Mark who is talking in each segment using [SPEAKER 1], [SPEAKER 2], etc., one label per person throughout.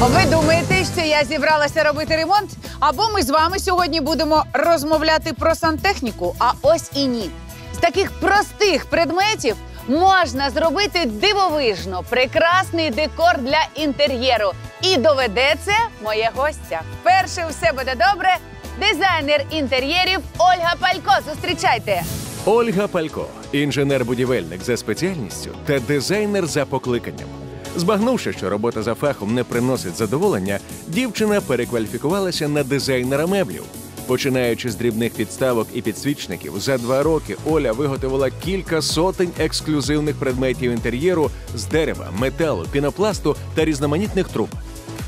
[SPEAKER 1] Ви думаєте, що я зібралася робити ремонт? Або ми з вами сьогодні будемо розмовляти про сантехніку? А ось і ні. З таких простих предметів можна зробити дивовижно прекрасний декор для інтер'єру. І доведе це моє гостя. Перше все буде добре. Дизайнер інтер'єрів Ольга Палько. Зустрічайте.
[SPEAKER 2] Ольга Палько, інженер-будівельник за спеціальністю та дизайнер за покликанням. Збагнувши, що робота за фахом не приносить задоволення, дівчина перекваліфікувалася на дизайнера меблів. Починаючи з дрібних підставок і підсвічників, за два роки Оля виготовила кілька сотень ексклюзивних предметів інтер'єру з дерева, металу, пінопласту та різноманітних труб.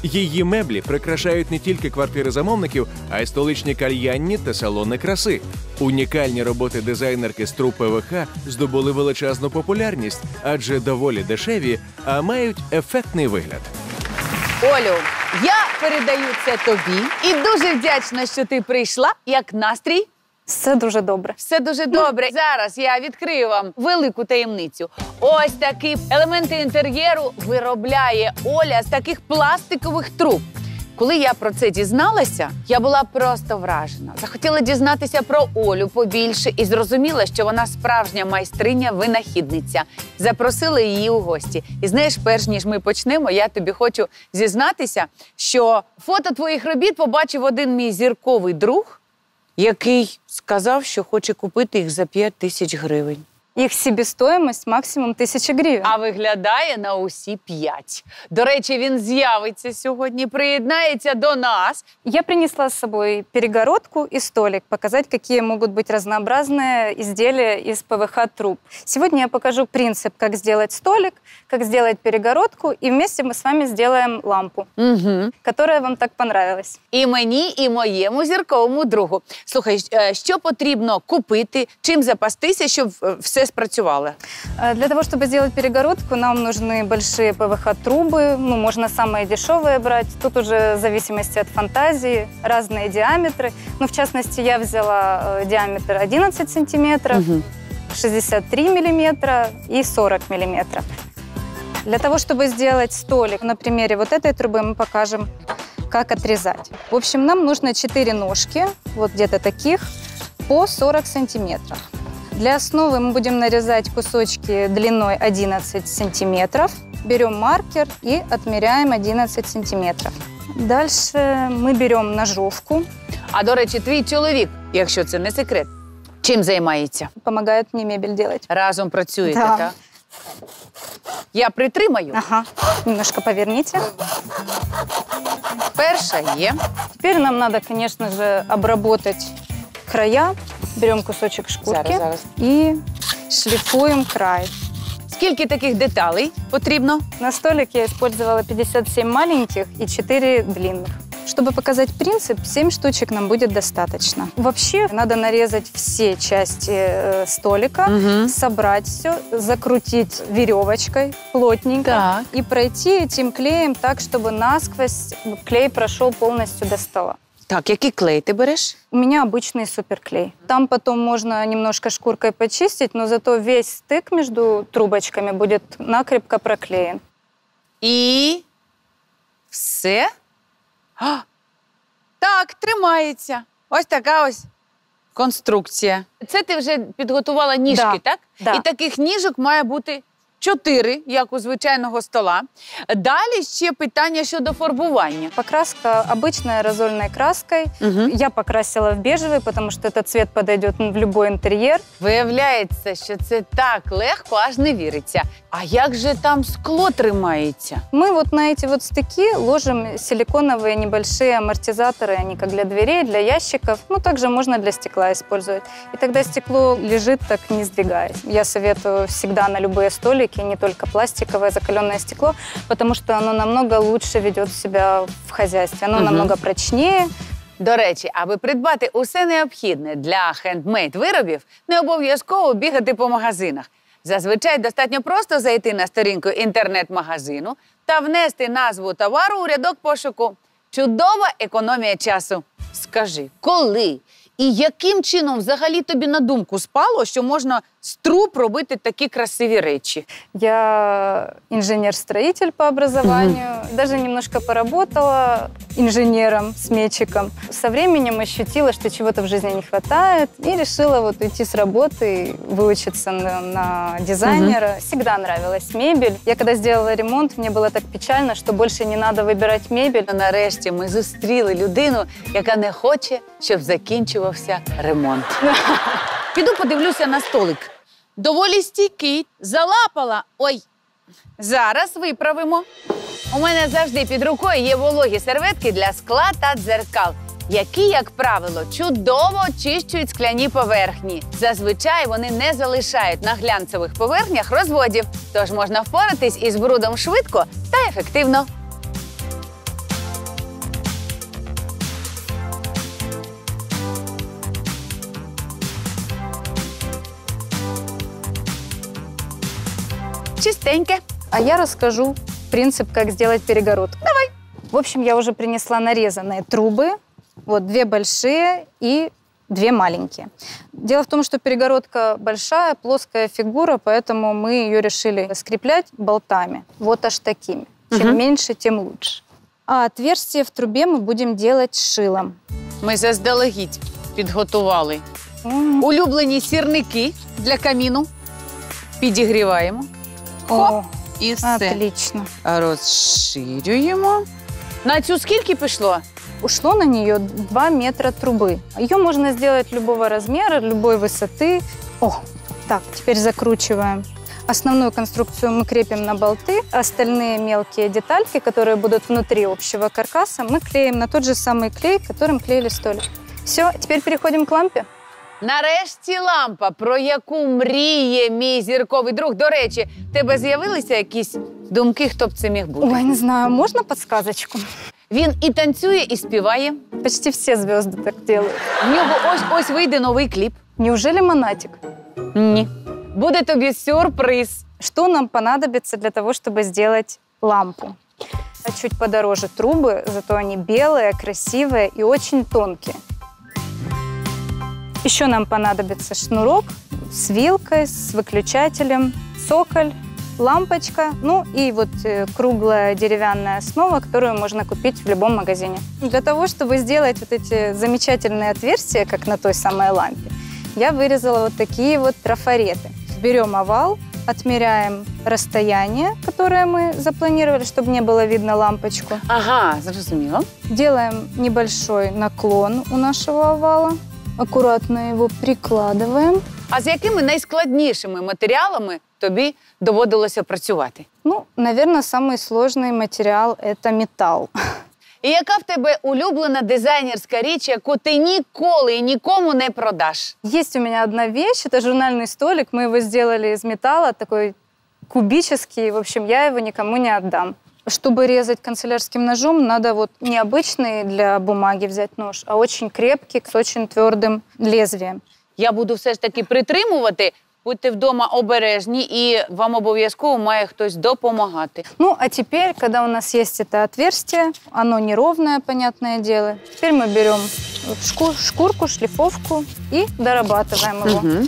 [SPEAKER 2] Її меблі прикрашають не тільки квартири замовників, а й столичні кальянні та салони краси. Унікальні роботи дизайнерки з труб ПВХ здобули величезну популярність, адже доволі дешеві, а мають ефектний вигляд.
[SPEAKER 1] Олю, я передаю це тобі і дуже вдячна, що ти прийшла. Як настрій?
[SPEAKER 3] Все дуже добре.
[SPEAKER 1] Все дуже добре. Зараз я відкрию вам велику таємницю. Ось такі елементи інтер'єру виробляє Оля з таких пластикових труб. Коли я про це дізналася, я була просто вражена. Захотіла дізнатися про Олю побільше і зрозуміла, що вона справжня майстриня винахідниця. Запросила її у гості. І знаєш, перш ніж ми почнемо, я тобі хочу зізнатися, що фото твоїх робіт побачив один мій зірковий друг, який сказав, що хоче купити їх за 5 тисяч гривень.
[SPEAKER 3] Их себестоимость максимум 1000 гривен.
[SPEAKER 1] А виглядає на усі п'ять. До речі, він з'явиться сьогодні, приєднається до нас.
[SPEAKER 3] Я принесла с собой перегородку и столик, показать, какие могут быть разнообразные изделия из ПВХ-труб. Сегодня я покажу принцип, как сделать столик, как сделать перегородку, и вместе мы с вами сделаем лампу,
[SPEAKER 1] Угу.
[SPEAKER 3] которая вам так понравилась.
[SPEAKER 1] І мені, і моєму зірковому другу. Слухай, е, що потрібно купити, чим запастися, щоб е, все спрацювало?
[SPEAKER 3] Э, Для того, чтобы сделать перегородку, нам нужны большие ПВХ-трубы, ну, можно самые дешевые брать. Тут уже в зависимости от фантазии, разные диаметры. Ну, в частности, я взяла э, диаметр 11 сантиметров, 63 миллиметра и 40 миллиметров. Для того, чтобы сделать столик, на примере вот этой трубы мы покажем, как отрезать. В общем, нам нужно 4 ножки, вот где-то таких, по 40 сантиметров. Для основы мы будем нарезать кусочки длиной 11 сантиметров. Берем маркер и отмеряем 11 сантиметров. Дальше мы берем ножовку,
[SPEAKER 1] А до речі, твій чоловік, якщо це не секрет, чим займається?
[SPEAKER 3] помогает мне мебель делать.
[SPEAKER 1] Разом працюєте,
[SPEAKER 3] Да.
[SPEAKER 1] так? Я притримаю.
[SPEAKER 3] Ага, немножко поверните.
[SPEAKER 1] Перша є.
[SPEAKER 3] Теперь нам надо, конечно же, обработать края. Берем кусочек шкурки
[SPEAKER 1] Зараз, зараз.
[SPEAKER 3] и шлифуем край.
[SPEAKER 1] Скільки таких деталей потрібно?
[SPEAKER 3] На столик я использовала 57 маленьких и 4 длинных. Чтобы показать принцип, 7 штучек нам будет достаточно. Вообще надо нарезать все части э, столика,
[SPEAKER 1] Угу.
[SPEAKER 3] собрать все, закрутить веревочкой плотненько
[SPEAKER 1] Так.
[SPEAKER 3] и пройти этим клеем так, чтобы насквозь клей прошел полностью до стола.
[SPEAKER 1] Так, який клей ти береш?
[SPEAKER 3] У меня обычный суперклей. Там потом можно немножко шкуркой почистить, но зато весь стык между трубочками будет накрепко проклеен.
[SPEAKER 1] І все. А, так, тримається. Ось така ось конструкція. Це ти вже підготувала ніжки,
[SPEAKER 3] Да,
[SPEAKER 1] так?
[SPEAKER 3] да.
[SPEAKER 1] І таких ніжок має бути чотири, як у звичайного стола. Далі ще питання щодо фарбування.
[SPEAKER 3] Покраска обычной аэрозольной краской.
[SPEAKER 1] Угу.
[SPEAKER 3] Я покрасила в бежевый, потому что этот цвет подойдет в любой интерьер.
[SPEAKER 1] Виявляється, що це так легко, аж не віриться. А як же там скло тримається?
[SPEAKER 3] Мы вот на эти вот стыки ложим силиконовые небольшие амортизаторы, они как для дверей, для ящиков, ну также можно для стекла использовать. И тогда стекло лежит так не сдвигаясь. Я советую всегда на любые столики, не только пластиковое закаленное стекло, потому что оно намного лучше ведет себя в хозяйстве, оно намного прочнее,
[SPEAKER 1] До речі, аби придбати усе необхідне для хендмейд виробів, не обов'язково бігати по магазинах. Зазвичай достатньо просто зайти на сторінку інтернет-магазину та внести назву товару у рядок пошуку. Чудова економія часу. Скажи, коли і яким чином взагалі тобі на думку спало, що можна з труб робити такі красиві речі?
[SPEAKER 3] Я инженер-строитель по образованию, даже немножко поработала инженером, сметчиком. Со временем ощутила, что чего-то в жизни не хватает, и решила вот уйти с работы, и выучиться на, на дизайнера. Всегда нравилась мебель. Я когда сделала ремонт, мне было так печально, что больше не надо выбирать мебель.
[SPEAKER 1] Нарешті ми зустріли людину, яка не хоче, щоб закінчувався ремонт. Піду подивлюся на столик. Доволі стійкий, залапала. Ой, зараз виправимо. У мене завжди під рукою є вологі серветки для скла та дзеркал, які, як правило, чудово очищують скляні поверхні. Зазвичай вони не залишають на глянцевих поверхнях розводів, тож можна впоратись із брудом швидко та ефективно. Чистеньке.
[SPEAKER 3] А я расскажу принцип, как сделать перегородку. Давай. В общем, я уже принесла нарезанные трубы. Вот две большие и две маленькие. Дело в том, что перегородка большая, плоская фигура, поэтому мы ее решили скреплять болтами. Вот аж такими. Чем
[SPEAKER 1] Мгм.
[SPEAKER 3] меньше, тем лучше. А отверстие в трубе мы будем делать шилом.
[SPEAKER 1] Ми заздалегідь підготували
[SPEAKER 3] М,
[SPEAKER 1] улюблені сірники для каміну. Підігріваємо. Хоп.
[SPEAKER 3] о,
[SPEAKER 1] І все.
[SPEAKER 3] отлично.
[SPEAKER 1] Розширюємо. На цю скільки пішло?
[SPEAKER 3] Ушло на нее 2 метра трубы. Ее можно сделать любого размера, любой высоты. О, так, теперь закручиваем. Основную конструкцию мы крепим на болты. Остальные мелкие детальки, которые будут внутри общего каркаса, мы клеим на тот же самый клей, которым клеили столик. Все, теперь переходим к лампе.
[SPEAKER 1] Нарешті лампа, про яку мріє мій зірковий друг. До речі, в тебе з'явилися якісь думки, хто б це міг бути?
[SPEAKER 3] Ой, не знаю, можно подсказочку?
[SPEAKER 1] Він і танцює, і співає.
[SPEAKER 3] Почти все звезды так делают.
[SPEAKER 1] В нього ось ось вийде новий кліп.
[SPEAKER 3] Неужели монатик?
[SPEAKER 1] Ні. Буде тобі сюрприз.
[SPEAKER 3] Что нам понадобится для того, чтобы сделать лампу? А Чуть подороже трубы, зато они белые, красивые и очень тонкие. Еще нам понадобится шнурок с вилкой, с выключателем, цоколь, лампочка, ну и вот э, круглая деревянная основа, которую можно купить в любом магазине. Для того, чтобы сделать вот эти замечательные отверстия, как на той самой лампе, я вырезала вот такие вот трафареты. Берем овал, отмеряем расстояние, которое мы запланировали, чтобы не было видно лампочку.
[SPEAKER 1] Ага, зрозуміло.
[SPEAKER 3] Делаем небольшой наклон у нашего овала. Аккуратно его прикладываем.
[SPEAKER 1] А з якими найскладнішими матеріалами тобі доводилося працювати?
[SPEAKER 3] Ну, наверное, самый сложный материал – это металл.
[SPEAKER 1] І яка в тебе улюблена дизайнерська річ, яку ти ніколи і нікому не продаш?
[SPEAKER 3] Есть у меня одна вещь, это журнальный столик. Мы его сделали из металла, такой кубический. В общем, я его никому не отдам. Чтобы резать канцелярским ножом, надо вот необычный для бумаги взять нож, а очень крепкий, с очень твердым лезвием.
[SPEAKER 1] Я буду все ж таки притримувати. Будьте вдома обережні, і вам обов'язково має хтось допомагати.
[SPEAKER 3] Ну, а теперь, когда у нас есть это отверстие, оно неровное, понятное дело, теперь мы берем шку- шкурку, шлифовку и дорабатываем его.
[SPEAKER 1] Мгм.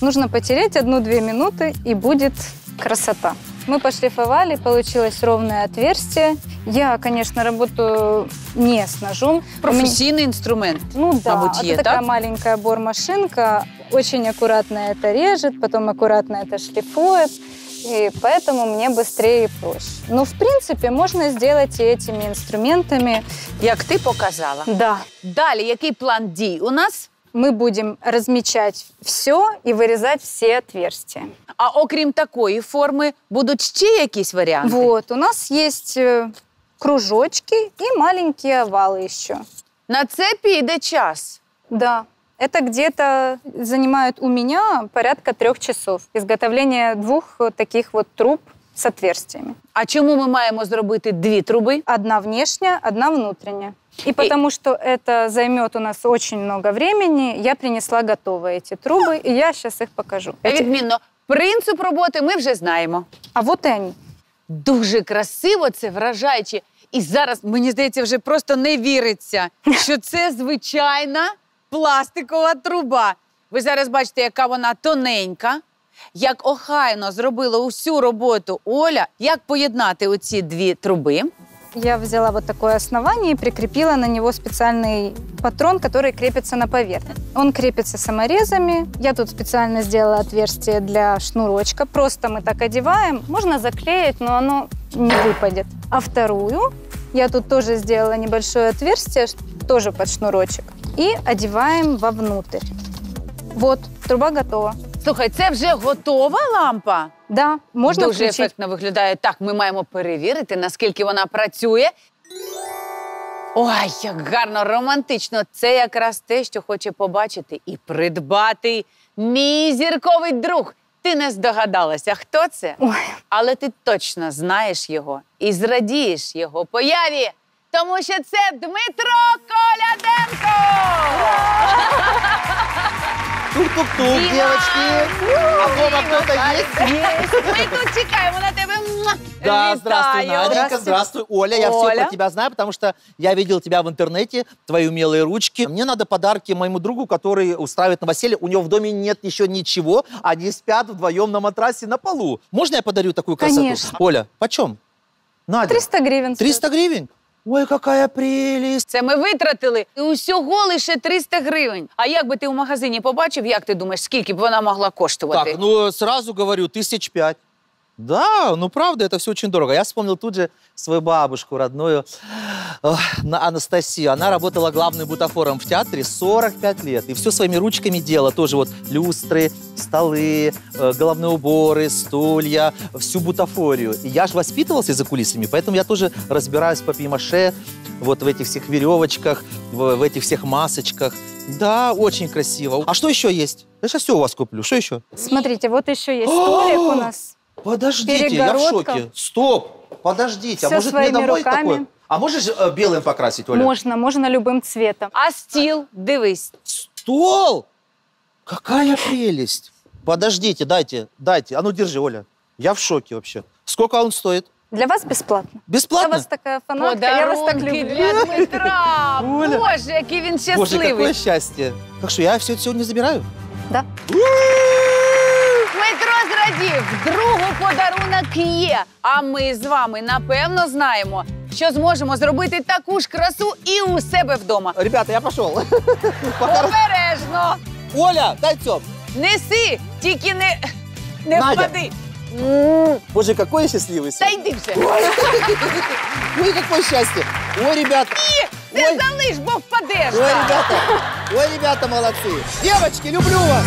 [SPEAKER 3] Нужно потереть одну-две минуты, и будет красота. Мы пошлифовали, получилось ровное отверстие. Я, конечно, работаю не с ножом. У меня-
[SPEAKER 1] Професійний інструмент.
[SPEAKER 3] Ну да,
[SPEAKER 1] Мабуть,
[SPEAKER 3] это
[SPEAKER 1] є,
[SPEAKER 3] такая
[SPEAKER 1] так?
[SPEAKER 3] маленькая бормашинка. Очень аккуратно это режет, потом аккуратно это шлифует. И поэтому мне быстрее и проще. Но, в принципе, можно сделать и этими инструментами.
[SPEAKER 1] Як ти показала.
[SPEAKER 3] Да.
[SPEAKER 1] Далі, який план дій у нас?
[SPEAKER 3] Мы будем размечать все и вырезать все отверстия.
[SPEAKER 1] А окрім такої форми, будуть ще якісь варіанти?
[SPEAKER 3] Вот, у нас есть э, кружочки и маленькие овалы еще.
[SPEAKER 1] На це піде час.
[SPEAKER 3] Да. Это где-то занимает у меня порядка трех часов. Изготовление двух вот таких вот труб с отверстиями.
[SPEAKER 1] А чому ми маємо зробити дві труби?
[SPEAKER 3] Одна внешняя, одна внутренняя. И потому что это займет у нас очень много времени, я принесла готовые эти трубы, и я сейчас их покажу. Эти-
[SPEAKER 1] Відмінно, принцип роботи ми вже знаємо.
[SPEAKER 3] А вот и они.
[SPEAKER 1] Дуже красиво, це вражаюче. І зараз мені здається, вже просто не віриться, що це звичайна пластикова труба. Ви зараз бачите, яка вона тоненька, як охайно зробила усю роботу Оля, як поєднати оці дві труби.
[SPEAKER 3] Я взяла вот такое основание и прикрепила на него специальный патрон, который крепится на поверхность. Он крепится саморезами. Я тут специально сделала отверстие для шнурочка. Просто мы так одеваем. Можно заклеить, но оно не выпадет. А вторую я тут тоже сделала небольшое отверстие, ш- тоже под шнурочек. И одеваем вовнутрь. Вот, труба готова.
[SPEAKER 1] Слухай, це вже готова лампа?
[SPEAKER 3] Да, можно
[SPEAKER 1] Дуже
[SPEAKER 3] включить.
[SPEAKER 1] ефектно виглядає. Так, ми маємо перевірити, наскільки вона працює. Ой, як гарно, романтично. Це якраз те, що хоче побачити і придбати мій зірковий друг. Ти не здогадалася, хто це?
[SPEAKER 3] Ой,
[SPEAKER 1] Але ти точно знаєш його і зрадієш його появі, тому що це Дмитро Коляденко!
[SPEAKER 4] Тук-тук-тук,
[SPEAKER 1] Діма!
[SPEAKER 4] девочки. А дома кто-то есть?
[SPEAKER 1] Є. Ми тут чекаємо на тебе. Муа!
[SPEAKER 4] Да, здравствуй,
[SPEAKER 1] Вітаю.
[SPEAKER 4] Наденька, здравствуй, Оля. Я все
[SPEAKER 1] Оля.
[SPEAKER 4] про тебя знаю, потому что я видел тебя в интернете, твои умелые ручки. Мне надо подарки моему другу, который устраивает новоселье. У него в доме нет еще ничего, они спят вдвоем на матрасе на полу. Можно я подарю такую красоту?
[SPEAKER 3] Конечно.
[SPEAKER 4] Оля, почем? Надя,
[SPEAKER 3] 300 гривен. стоит.
[SPEAKER 4] 300 гривен? Ой, какая прелість!
[SPEAKER 1] Це ми витратили і усього лише 300 гривень. А як би ти у магазині побачив, як ти думаєш, скільки б вона могла коштувати?
[SPEAKER 4] Так, ну сразу говорю, тисяч пять. Да, ну правда, это все очень дорого. Я вспомнил тут же свою бабушку родную, Анастасию. Она работала главным бутафором в театре 45 лет. И все своими ручками делала. Тоже вот люстры, столы, э, головные уборы, стулья, всю бутафорию. И я же воспитывался за кулисами, поэтому я тоже разбираюсь в папье-маше, вот в этих всех веревочках, в, в этих всех масочках. Да, очень красиво. А что еще есть? Я сейчас все у вас куплю. Что еще?
[SPEAKER 3] Смотрите, вот еще есть столик у нас.
[SPEAKER 4] Подождите, я в
[SPEAKER 3] Перегородка.
[SPEAKER 4] шоке. Стоп, подождите. а
[SPEAKER 3] Всё
[SPEAKER 4] может мне
[SPEAKER 3] своими
[SPEAKER 4] домой
[SPEAKER 3] руками.
[SPEAKER 4] такое? А можешь э, белым покрасить, Оля?
[SPEAKER 3] Можно, можно любым цветом.
[SPEAKER 1] А стіл, дивись.
[SPEAKER 4] Стол! Какая прелесть! Подождите, дайте, дайте. А ну держи, Оля. Я в шоке вообще. Сколько он стоит?
[SPEAKER 3] Для вас бесплатно. Я
[SPEAKER 4] Бесплатно?
[SPEAKER 3] вас такая фанатка, я вас так
[SPEAKER 1] Подарунки
[SPEAKER 3] люблю.
[SPEAKER 1] для Дмитра.
[SPEAKER 4] Оля.
[SPEAKER 1] Боже, який він
[SPEAKER 4] Боже,
[SPEAKER 1] щасливий.
[SPEAKER 4] какое счастье. Так что я все это сегодня забираю?
[SPEAKER 3] Да.
[SPEAKER 1] Дмитро зрадів, другу подарунок є. А ми з вами напевно знаємо, що зможемо зробити таку ж красу і у себе вдома.
[SPEAKER 4] Ребята, я пошел. Пока.
[SPEAKER 1] Обережно!
[SPEAKER 4] Оля, дай тёп.
[SPEAKER 1] Неси, тільки не, не
[SPEAKER 4] Надя.
[SPEAKER 1] впади.
[SPEAKER 4] Боже, какой я счастливый.
[SPEAKER 1] Та
[SPEAKER 4] сегодня.
[SPEAKER 1] йди вже.
[SPEAKER 4] Ой, какое счастье. Ой, ребята.
[SPEAKER 1] Це
[SPEAKER 4] Ой,
[SPEAKER 1] залиш, бо впадеш.
[SPEAKER 4] ой, ребята. Ой, ребята, молодцы. Девочки, люблю вас.